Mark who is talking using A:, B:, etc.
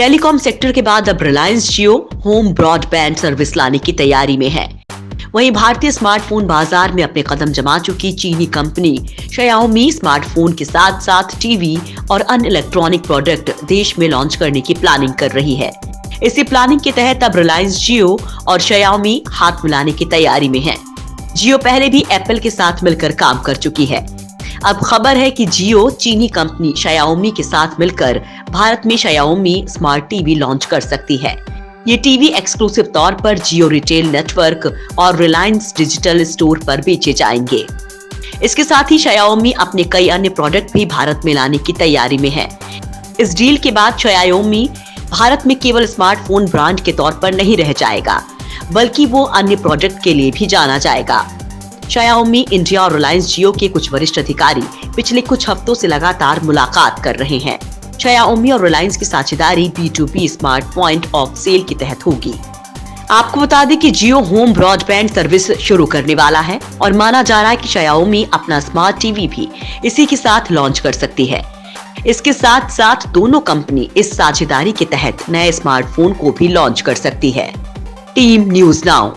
A: Telecom sector के बाद अब Reliance Jio home broadband service लाने की तैयारी में है। वहीं भारतीय स्मार्टफ़ोन बाज़ार में अपने कदम जमा चुकी चीनी कंपनी शयाओमी स्मार्टफ़ोन के साथ साथ टीवी और अन्य इलेक्ट्रॉनिक प्रोडक्ट देश में लॉन्च करने की प्लानिंग कर रही है। इसी प्लानिंग के तहत अब रिलायंस जियो और शयाओमी हाथ मिलाने की तैयारी में है। जियो पहले भी एप्पल के साथ मिलकर काम कर चुकी है। अब खबर है कि जियो, चीनी कंपनी शयाओमी के साथ मिलकर भारत में शयाओमी स्मार्ट टीवी लॉन्च कर सकती है। ये टीवी एक्सक्लूसिव तौर पर जियो रिटेल नेटवर्क और रिलायंस डिजिटल स्टोर पर बेचे जाएँगे। इसके साथ ही शयाओमी अपने कई अन्य प्रोडक्ट भी भारत में लाने की तैयारी में है। इस डील के बाद शयाओमी भारत में केवल स्मार्टफ़ोन ब्रांड के तौर पर नहीं रह जाएगा, बल्कि वो अन्य प्रोडक्ट के लिए भी जाना जाएगा। शायाओमी इंडिया और रिलायंस जियो के कुछ वरिष्ठ अधिकारी पिछले कुछ हफ्तों से लगातार मुलाकात कर रहे हैं। शायाओमी और रिलायंस की साझेदारी B to B smart point of sale के तहत होगी। आपको बता दें कि जियो होम ब्रॉडबैंड सर्विस शुरू करने वाला है और माना जा रहा है कि शायाओमी अपना स्मार्ट टीवी भी इसी के साथ लॉन्च कर सकती है। इसके साथ साथ दोनों कंपनी इस साझेदारी के तहत नए स्मार्टफ़ोन को भी लॉन्च कर सकती है। Team news now